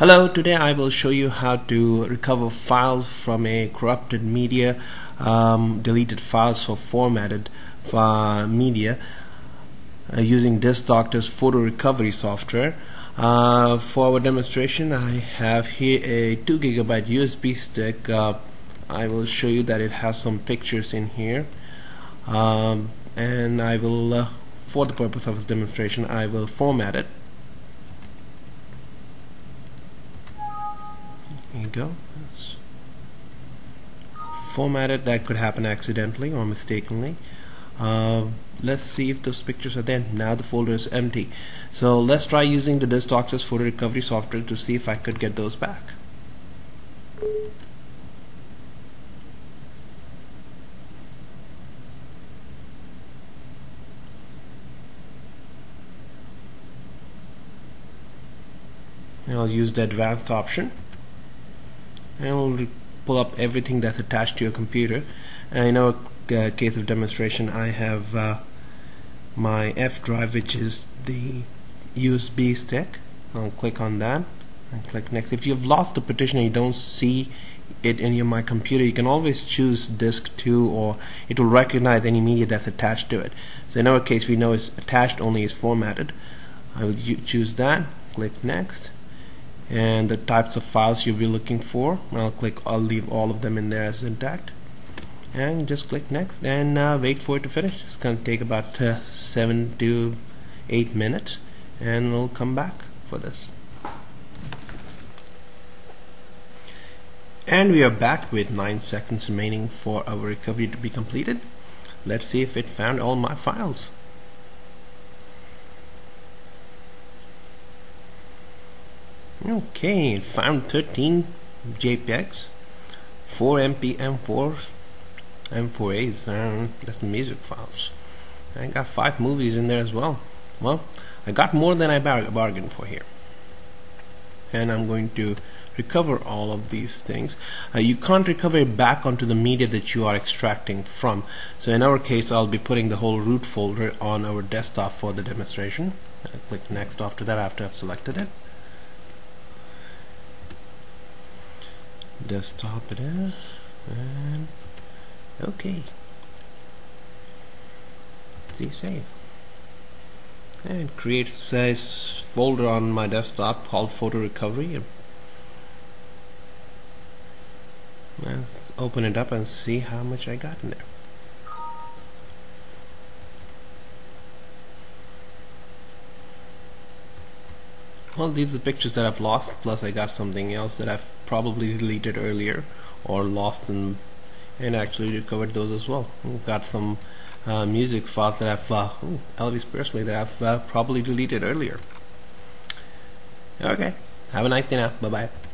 Hello, today I will show you how to recover files from a corrupted media, um, deleted files or formatted uh, media uh, using Disk Doctor's photo recovery software. Uh, for our demonstration I have here a 2 gigabyte USB stick. Uh, I will show you that it has some pictures in here um, and I will, uh, for the purpose of this demonstration, I will format it go. It's formatted. That could happen accidentally or mistakenly. Uh, let's see if those pictures are there. Now the folder is empty. So let's try using the Disk Doctor's photo recovery software to see if I could get those back. I'll use the advanced option and it will pull up everything that's attached to your computer. And in our uh, case of demonstration I have uh, my F drive which is the USB stick. I'll click on that and click next. If you've lost the partition and you don't see it in your my computer you can always choose disk 2 or it will recognize any media that's attached to it. So in our case we know it's attached only is formatted. I will choose that click next and the types of files you'll be looking for. I'll click I'll leave all of them in there as intact. And just click next and uh, wait for it to finish. It's going to take about uh, 7 to 8 minutes and we'll come back for this. And we are back with 9 seconds remaining for our recovery to be completed. Let's see if it found all my files Okay, found 13 JPEGs, 4 MP M4s, M4As, um, that's music files. I got 5 movies in there as well. Well, I got more than I bar bargained for here. And I'm going to recover all of these things. Uh, you can't recover it back onto the media that you are extracting from. So in our case, I'll be putting the whole root folder on our desktop for the demonstration. I click next after that after I've selected it. Desktop it is and okay. See save. And create size folder on my desktop called photo recovery let's open it up and see how much I got in there well these are the pictures that I've lost plus I got something else that I've probably deleted earlier or lost and and actually recovered those as well. We've got some uh, music files that I've uh, Elvis Presley that I've uh, probably deleted earlier. Okay. Have a nice day now. Bye bye